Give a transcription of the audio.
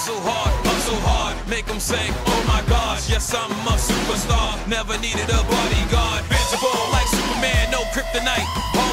Hustle hard, hustle hard, make them say, oh my gosh, yes I'm a superstar. Never needed a bodyguard. Invincible like Superman, no kryptonite.